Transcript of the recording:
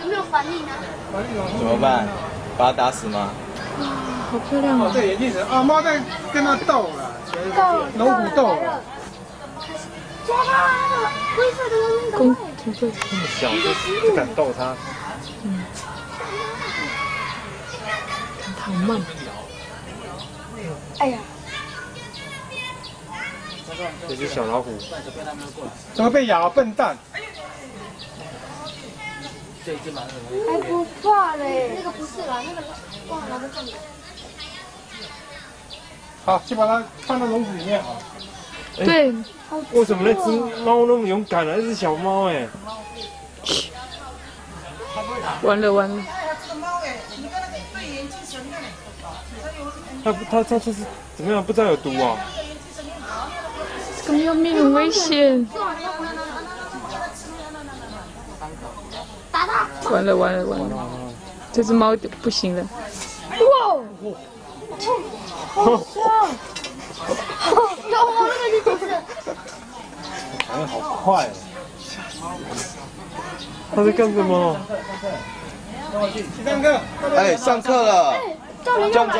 有没有反应呢？怎么办？把他打死吗？好漂亮哦！这眼镜蛇啊，猫在跟他斗了，斗龙虎斗了。抓它！灰色的那个公会。挺贵，这么小就就敢斗它，好慢。哎呀，这只小老虎。怎么被咬？笨蛋！还不怕嘞？那个不是啦，那个忘了拿在这里。好，去把它放到笼子里面啊。对，为什么那只猫那么勇敢呢？那只小猫哎，完了完了，它它它这是怎么样？不知道有毒啊？这个喵咪很危险。完了完了完了，这只猫不行了。有我那个女同事，反应好快哦！它在干什么？上课，哎，上课了。叫人要来。